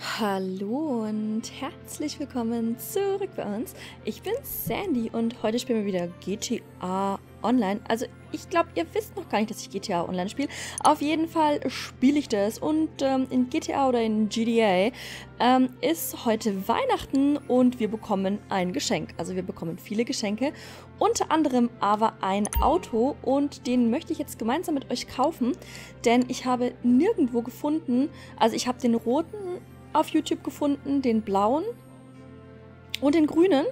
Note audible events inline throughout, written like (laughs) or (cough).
Hallo und herzlich willkommen zurück bei uns. Ich bin Sandy und heute spielen wir wieder GTA Online. Also ich glaube, ihr wisst noch gar nicht, dass ich GTA Online spiele. Auf jeden Fall spiele ich das und ähm, in GTA oder in GDA ähm, ist heute Weihnachten und wir bekommen ein Geschenk. Also wir bekommen viele Geschenke, unter anderem aber ein Auto und den möchte ich jetzt gemeinsam mit euch kaufen, denn ich habe nirgendwo gefunden, also ich habe den roten auf YouTube gefunden, den blauen und den grünen,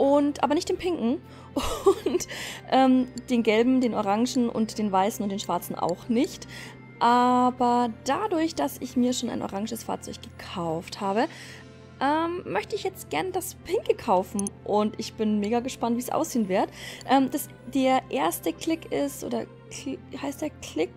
und aber nicht den pinken. (laughs) Und ähm, den gelben, den orangen und den weißen und den schwarzen auch nicht. Aber dadurch, dass ich mir schon ein oranges Fahrzeug gekauft habe, ähm, möchte ich jetzt gern das pinke kaufen. Und ich bin mega gespannt, wie es aussehen wird. Ähm, das, der erste Klick ist, oder heißt der Klick?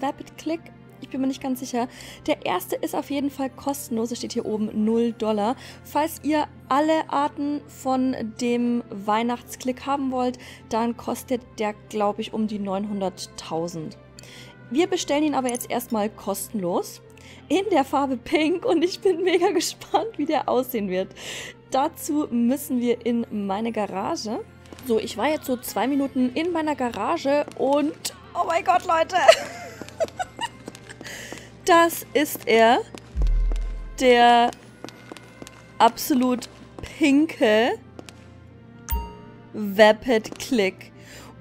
Rapid Click ich bin mir nicht ganz sicher. Der erste ist auf jeden Fall kostenlos. Es steht hier oben 0 Dollar. Falls ihr alle Arten von dem Weihnachtsklick haben wollt, dann kostet der, glaube ich, um die 900.000. Wir bestellen ihn aber jetzt erstmal kostenlos in der Farbe Pink und ich bin mega (laughs) gespannt, wie der aussehen wird. Dazu müssen wir in meine Garage. So, ich war jetzt so zwei Minuten in meiner Garage und... Oh mein Gott, Leute! (laughs) Das ist er. Der absolut pinke Vapid Click.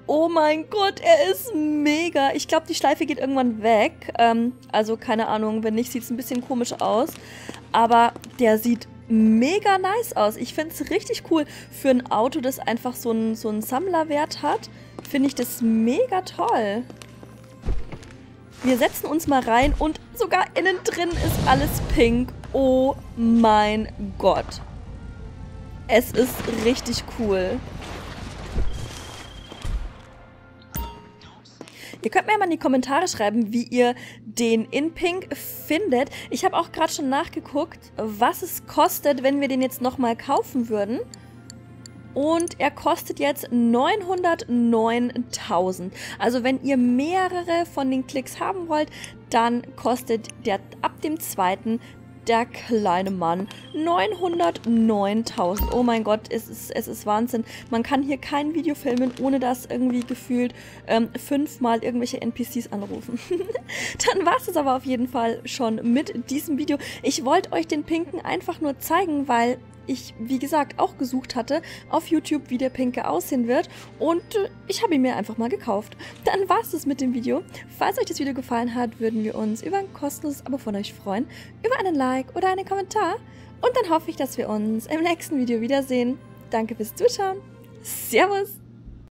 Oh mein Gott, er ist mega. Ich glaube, die Schleife geht irgendwann weg. Ähm, also keine Ahnung, wenn nicht, sieht es ein bisschen komisch aus. Aber der sieht mega nice aus. Ich finde es richtig cool. Für ein Auto, das einfach so einen so Sammlerwert hat, finde ich das mega toll. Wir setzen uns mal rein und sogar innen drin ist alles pink. Oh mein Gott. Es ist richtig cool. Ihr könnt mir mal in die Kommentare schreiben, wie ihr den in Pink findet. Ich habe auch gerade schon nachgeguckt, was es kostet, wenn wir den jetzt nochmal kaufen würden. Und er kostet jetzt 909.000. Also wenn ihr mehrere von den Klicks haben wollt, dann kostet der ab dem zweiten der kleine Mann. 909.000. Oh mein Gott, es ist, es ist Wahnsinn. Man kann hier kein Video filmen, ohne dass irgendwie gefühlt ähm, fünfmal irgendwelche NPCs anrufen. (laughs) Dann war es aber auf jeden Fall schon mit diesem Video. Ich wollte euch den Pinken einfach nur zeigen, weil ich, wie gesagt, auch gesucht hatte auf YouTube, wie der Pinke aussehen wird. Und äh, ich habe ihn mir einfach mal gekauft. Dann war es das mit dem Video. Falls euch das Video gefallen hat, würden wir uns über ein kostenloses Abo von euch freuen, über einen Like oder einen Kommentar. Und dann hoffe ich, dass wir uns im nächsten Video wiedersehen. Danke fürs Zuschauen. Servus!